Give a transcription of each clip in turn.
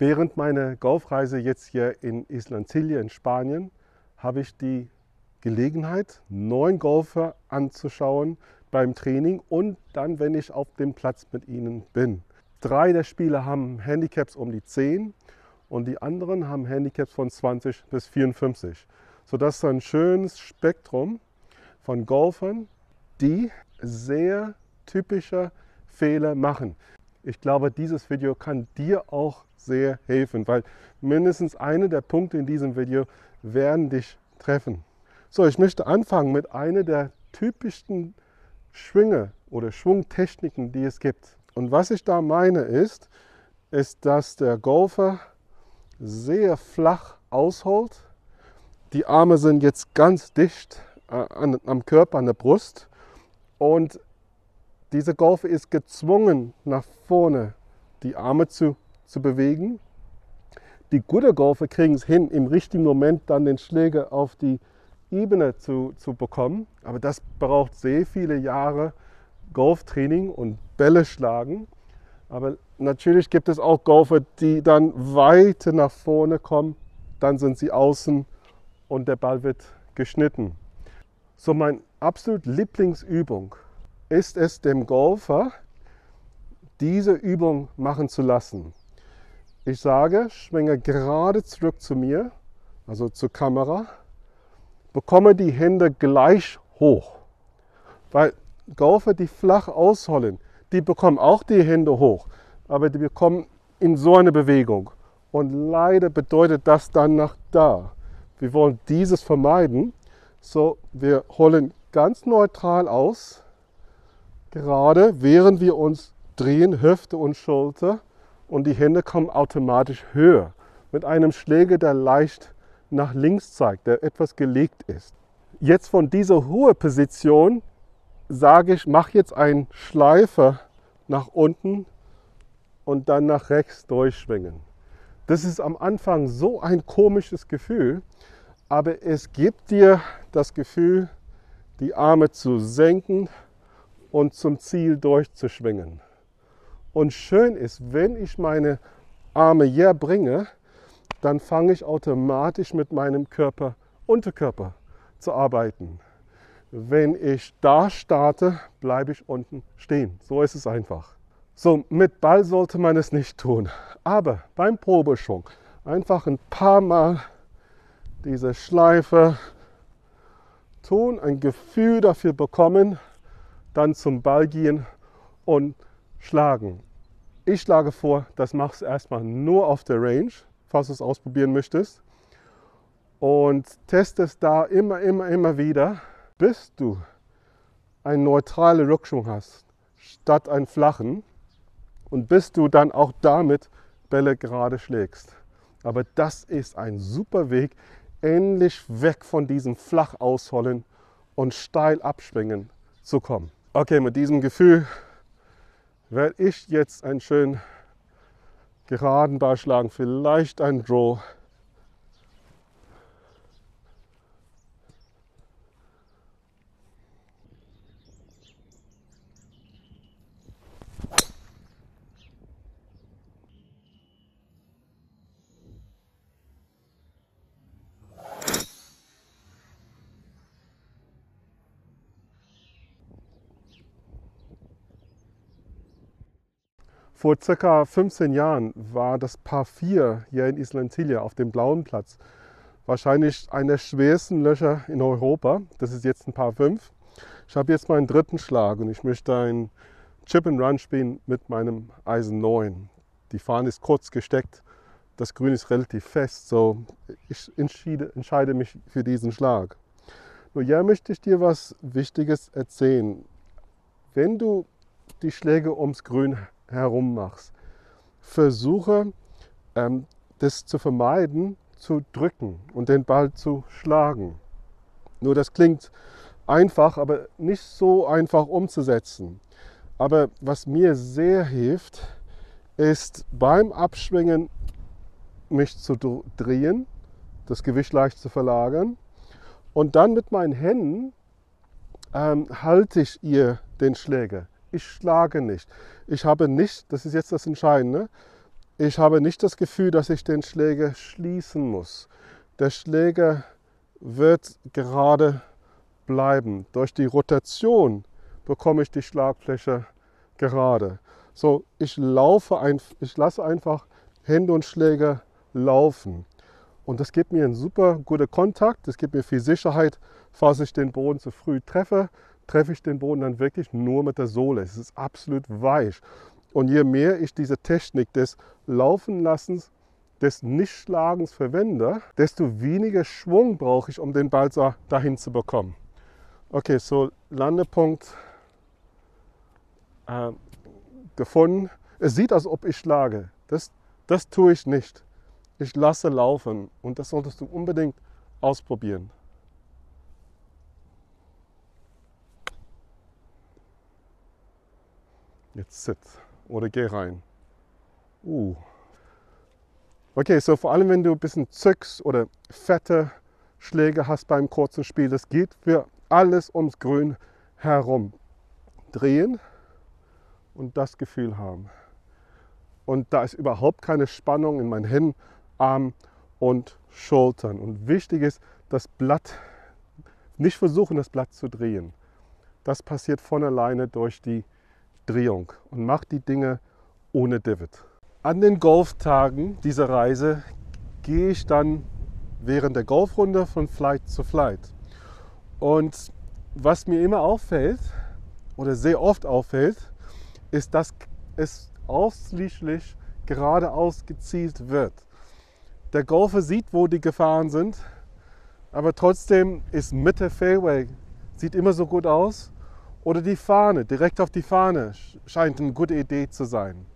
Während meiner Golfreise jetzt hier in Islantilia in Spanien habe ich die Gelegenheit, neun Golfer anzuschauen beim Training und dann, wenn ich auf dem Platz mit ihnen bin. Drei der Spieler haben Handicaps um die 10 und die anderen haben Handicaps von 20 bis 54. Sodass ist ein schönes Spektrum von Golfern, die sehr typische Fehler machen. Ich glaube, dieses Video kann dir auch sehr helfen, weil mindestens eine der Punkte in diesem Video werden dich treffen. So, ich möchte anfangen mit einer der typischsten Schwünge oder Schwungtechniken, die es gibt. Und was ich da meine ist, ist, dass der Golfer sehr flach ausholt. Die Arme sind jetzt ganz dicht äh, am Körper, an der Brust. Und dieser Golfer ist gezwungen, nach vorne die Arme zu, zu bewegen. Die guten Golfer kriegen es hin, im richtigen Moment dann den Schläger auf die Ebene zu, zu bekommen. Aber das braucht sehr viele Jahre Golftraining und Bälle schlagen. Aber natürlich gibt es auch Golfer, die dann weiter nach vorne kommen. Dann sind sie außen und der Ball wird geschnitten. So meine absolut Lieblingsübung ist es dem Golfer, diese Übung machen zu lassen. Ich sage, schwinge gerade zurück zu mir, also zur Kamera, bekomme die Hände gleich hoch. Weil Golfer, die flach ausholen, die bekommen auch die Hände hoch, aber die bekommen in so eine Bewegung. Und leider bedeutet das dann nach da. Wir wollen dieses vermeiden. So, wir holen ganz neutral aus, gerade während wir uns drehen, Hüfte und Schulter und die Hände kommen automatisch höher mit einem Schläger, der leicht nach links zeigt, der etwas gelegt ist. Jetzt von dieser hohen Position sage ich, mach jetzt einen Schleifer nach unten und dann nach rechts durchschwingen. Das ist am Anfang so ein komisches Gefühl, aber es gibt dir das Gefühl, die Arme zu senken und zum Ziel durchzuschwingen. Und schön ist, wenn ich meine Arme hier bringe, dann fange ich automatisch mit meinem Körper, Unterkörper zu arbeiten. Wenn ich da starte, bleibe ich unten stehen. So ist es einfach. So, mit Ball sollte man es nicht tun. Aber beim Probeschwung einfach ein paar Mal diese Schleife tun, ein Gefühl dafür bekommen, dann zum Ball gehen und schlagen. Ich schlage vor, das machst du erstmal nur auf der Range falls du es ausprobieren möchtest. Und testest da immer, immer, immer wieder, bis du einen neutralen Rückschwung hast, statt einen flachen. Und bis du dann auch damit Bälle gerade schlägst. Aber das ist ein super Weg, endlich weg von diesem flach ausholen und steil abschwingen zu kommen. Okay, mit diesem Gefühl werde ich jetzt einen schönen geraden Ball schlagen, vielleicht ein Draw. Vor circa 15 Jahren war das Paar 4 hier in Islantilia auf dem Blauen Platz wahrscheinlich einer der schwersten Löcher in Europa. Das ist jetzt ein Paar 5. Ich habe jetzt meinen dritten Schlag und ich möchte ein Chip and Run spielen mit meinem Eisen 9. Die Fahne ist kurz gesteckt, das Grün ist relativ fest, so ich entschiede, entscheide mich für diesen Schlag. Nur hier möchte ich dir was Wichtiges erzählen. Wenn du die Schläge ums Grün herum machst. Versuche ähm, das zu vermeiden, zu drücken und den Ball zu schlagen. Nur das klingt einfach, aber nicht so einfach umzusetzen. Aber was mir sehr hilft, ist beim Abschwingen mich zu drehen, das Gewicht leicht zu verlagern und dann mit meinen Händen ähm, halte ich ihr den Schläger ich schlage nicht. Ich habe nicht, das ist jetzt das Entscheidende, Ich habe nicht das Gefühl, dass ich den Schläger schließen muss. Der Schläger wird gerade bleiben. Durch die Rotation bekomme ich die Schlagfläche gerade. So, ich laufe ein, ich lasse einfach Hände und Schläger laufen. Und das gibt mir einen super guten Kontakt, das gibt mir viel Sicherheit. Falls ich den Boden zu früh treffe, treffe ich den Boden dann wirklich nur mit der Sohle. Es ist absolut weich. Und je mehr ich diese Technik des Laufenlassens, des Nichtschlagens verwende, desto weniger Schwung brauche ich, um den Ball dahin zu bekommen. Okay, so Landepunkt äh, gefunden. Es sieht, als ob ich schlage. Das, das tue ich nicht. Ich lasse laufen und das solltest du unbedingt ausprobieren. Jetzt sitz oder geh rein. Uh. Okay, so vor allem wenn du ein bisschen zückst oder fette Schläge hast beim kurzen Spiel, das geht für alles ums Grün herum. Drehen und das Gefühl haben. Und da ist überhaupt keine Spannung in meinen Händen, Armen und Schultern. Und wichtig ist, das Blatt, nicht versuchen, das Blatt zu drehen. Das passiert von alleine durch die Drehung und macht die Dinge ohne Divid. An den Golftagen dieser Reise gehe ich dann während der Golfrunde von Flight zu Flight. Und was mir immer auffällt oder sehr oft auffällt, ist, dass es ausschließlich geradeaus gezielt wird. Der Golfer sieht, wo die Gefahren sind, aber trotzdem ist Mitte Fairway, sieht immer so gut aus. Oder die Fahne, direkt auf die Fahne, scheint eine gute Idee zu sein.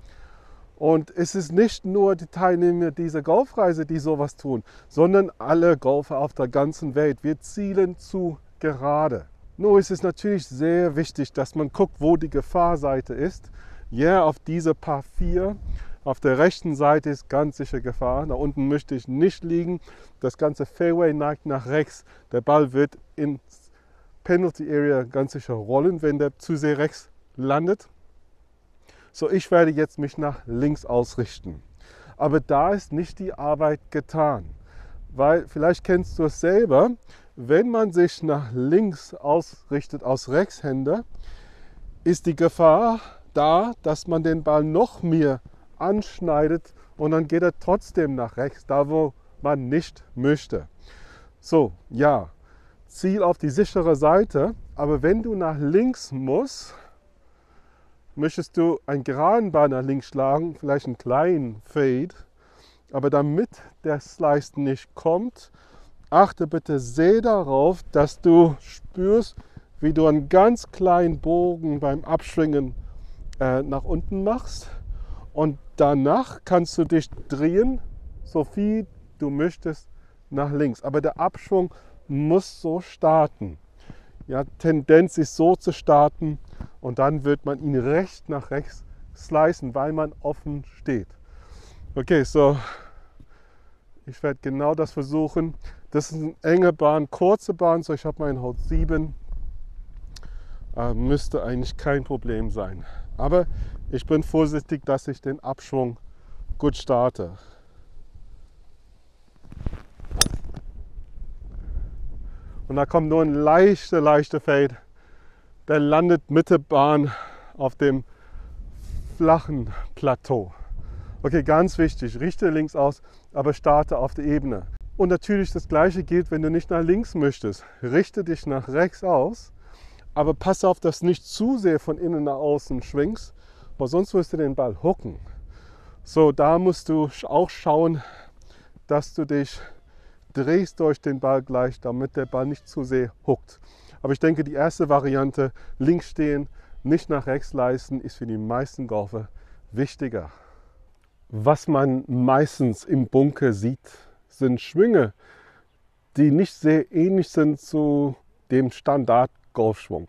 Und es ist nicht nur die Teilnehmer dieser Golfreise, die sowas tun, sondern alle Golfer auf der ganzen Welt. Wir zielen zu gerade. Nur ist es natürlich sehr wichtig, dass man guckt, wo die Gefahrseite ist. Ja, auf diese Paar 4 auf der rechten Seite ist ganz sicher Gefahr. Da unten möchte ich nicht liegen. Das ganze Fairway neigt nach rechts. Der Ball wird ins Penalty Area ganz sicher rollen, wenn der zu sehr rechts landet. So, ich werde jetzt mich nach links ausrichten. Aber da ist nicht die Arbeit getan. Weil vielleicht kennst du es selber, wenn man sich nach links ausrichtet aus Rechtshänder, ist die Gefahr da, dass man den Ball noch mehr anschneidet und dann geht er trotzdem nach rechts, da wo man nicht möchte. So, ja, Ziel auf die sichere Seite, aber wenn du nach links musst, möchtest du einen geraden Ball nach links schlagen, vielleicht einen kleinen Fade, aber damit der Slice nicht kommt, achte bitte sehr darauf, dass du spürst, wie du einen ganz kleinen Bogen beim Abschwingen äh, nach unten machst und danach kannst du dich drehen, so viel du möchtest, nach links. Aber der Abschwung muss so starten. Ja, Tendenz ist so zu starten und dann wird man ihn recht nach rechts slicen, weil man offen steht. Okay, so ich werde genau das versuchen. Das ist eine enge Bahn, kurze Bahn, so ich habe meinen Haut 7. Äh, müsste eigentlich kein Problem sein. Aber ich bin vorsichtig, dass ich den Abschwung gut starte. Und da kommt nur ein leichter, leichter Fade. Der landet Mitte Bahn auf dem flachen Plateau. Okay, ganz wichtig, richte links aus, aber starte auf der Ebene. Und natürlich das gleiche gilt, wenn du nicht nach links möchtest. Richte dich nach rechts aus, aber pass auf, dass du nicht zu sehr von innen nach außen schwingst, weil sonst wirst du den Ball hucken. So, da musst du auch schauen, dass du dich drehst durch den Ball gleich, damit der Ball nicht zu sehr huckt. Aber ich denke, die erste Variante, links stehen, nicht nach rechts leisten, ist für die meisten Golfer wichtiger. Was man meistens im Bunker sieht, sind Schwünge, die nicht sehr ähnlich sind zu dem Standard-Golfschwung.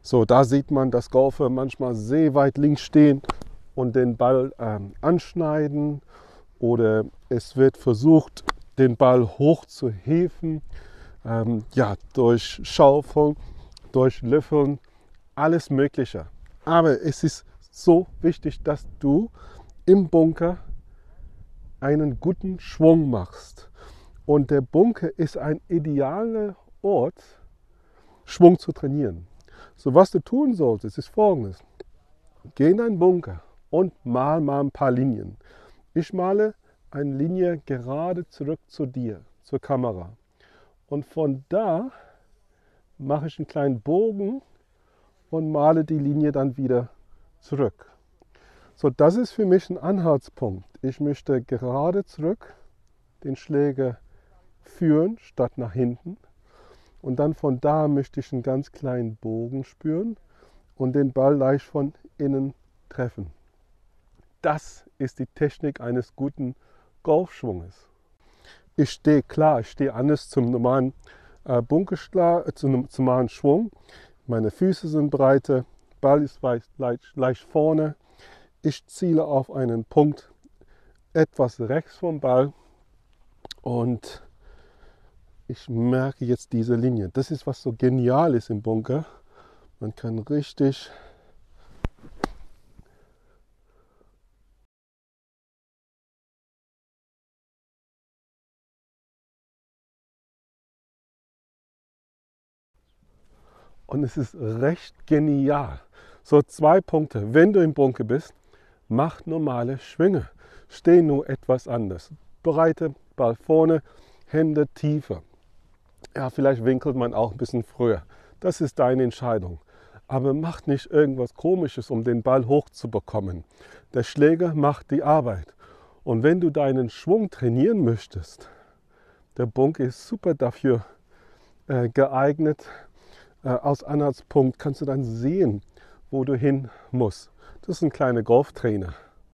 So, da sieht man, dass Golfer manchmal sehr weit links stehen und den Ball ähm, anschneiden oder es wird versucht, den Ball hoch zu heben, ähm, ja, durch Schaufeln, durch Löffeln, alles Mögliche. Aber es ist so wichtig, dass du im Bunker einen guten Schwung machst. Und der Bunker ist ein idealer Ort, Schwung zu trainieren. So was du tun solltest, ist folgendes. Geh in deinen Bunker und mal mal ein paar Linien. Ich male eine Linie gerade zurück zu dir, zur Kamera. Und von da mache ich einen kleinen Bogen und male die Linie dann wieder zurück. So, das ist für mich ein Anhaltspunkt. Ich möchte gerade zurück den Schläger führen, statt nach hinten. Und dann von da möchte ich einen ganz kleinen Bogen spüren und den Ball leicht von innen treffen. Das ist die Technik eines guten Golfschwunges. Ich stehe klar, ich stehe anders zum normalen äh, Bunkerschlag, äh, zum, zum normalen Schwung. Meine Füße sind breiter, Ball ist leicht, leicht, leicht vorne. Ich ziele auf einen Punkt etwas rechts vom Ball und ich merke jetzt diese Linie. Das ist, was so genial ist im Bunker. Man kann richtig Und es ist recht genial. So zwei Punkte. Wenn du im Bunker bist, mach normale Schwünge. Steh nur etwas anders. Breite Ball vorne, Hände tiefer. Ja, vielleicht winkelt man auch ein bisschen früher. Das ist deine Entscheidung. Aber mach nicht irgendwas Komisches, um den Ball hochzubekommen. Der Schläger macht die Arbeit. Und wenn du deinen Schwung trainieren möchtest, der Bunker ist super dafür äh, geeignet, äh, aus Anhaltspunkt kannst du dann sehen, wo du hin musst. Das ist ein kleiner Golftrainer.